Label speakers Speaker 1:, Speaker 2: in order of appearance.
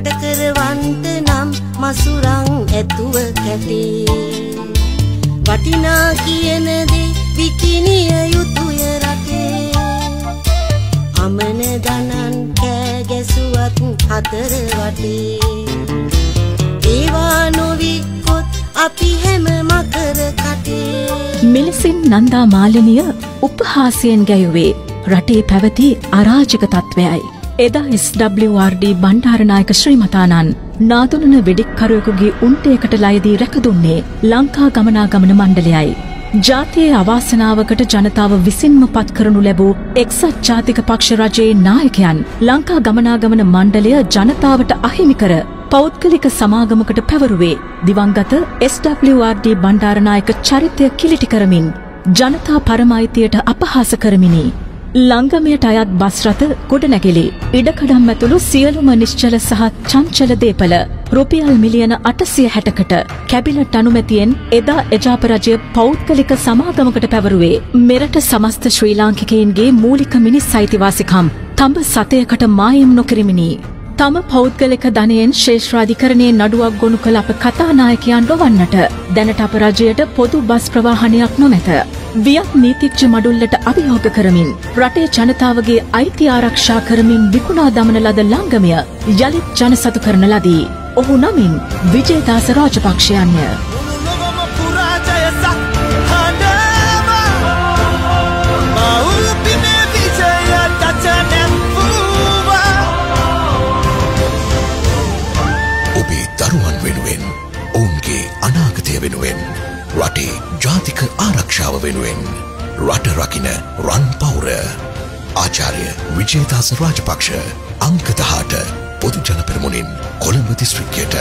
Speaker 1: යටකරවන්ත නම් මසුරං ඇතුව කැටේ. වටිනා කියනදේ විකිනිය යුතුය රටේ. අමන දනන් කෑ ගැසුවත් හතර වටේ. ඒවා නොවික්කොත් අපි හැම මකර කටේ.
Speaker 2: මෙලෙසින් නන්දා මාලනිය උපහාසයෙන් ගැයුවේ රටේ පැවති අරාජක තත්ත්වයයි. එදා SWRD බණ්ඩාරනායක ශ්‍රීමතානන් නාදුනන වෙඩික්කරුවෙකුගේ උන්ටයකට ලයදී රැකදුන්නේ ලංකා ගමනාගමන මණ්ඩලයයි. ජාතියේ අවාසනාවකට ජනතාව විසින්ම පත් කරනු ලැබූ එක්සත් ජාතික පක්ෂ රජයේ නායකයන් ලංකා ගමනාගමන මණ්ඩලය ජනතාවට අහිමිකර පෞද්ගලික සමාගමකට පැවරුවේ දිවංගත SWRD බණ්ඩාරනායක චරිතය කිලිටි කරමින් ජනතා පරමයිතියට අපහාස කරමිනි. ලංගමයට අයත් බස්රථ ගොඩනැගිලි. ඉඩකඩම් ඇතුළු සියලුම නිශ්චල සහ චංචල දේපල රුපියල් මිලියන අටසිය හැටකට කැබිනට් අනුමැතියෙන් එදා එජාප රජය පෞද්ගලික සමාගමකට පැවරුවේ. මෙරට සමස්ත ශ්‍රී ලාංකිකයින්ගේ මූලික මිනිස් අයිතිවාසිකම් තඹ සතයකට මායම් නොකරමිනි. තම පෞද්ගලික ධනයෙන් ශේෂ්‍රාධිකරණයේ නඩුවක් ගොනු කළ අප කතානායකයන් ලොවන්නට දැනට අප රජයට පොදු බස් ප්‍රවාහනයක් නොමැත. වියත් නීතිච්ච මඩුල්ලට අභියෝග කරමින් රටේ ජනතාවගේ අයිති ආරක්ෂා කරමින් විකුණා දමන ලද ලංගමය යළිත් ජනසතු කරන ලදී. ඔහු නමින් විජේදාස රාජපක්ෂයන්ය.
Speaker 3: දරුවන් වෙනුවෙන් ඔවුන්ගේ අනාගතය වෙනුවෙන් රටේ ජාතික ආරක්ෂාව වෙනුවෙන් රට රකින රන් පවුර. ආචාර්ය විජේදාස රාජපක්ෂ අංකදහට පොදු ජන පෙරමුණින් කොළඹ දිස්ත්‍රික්කයට.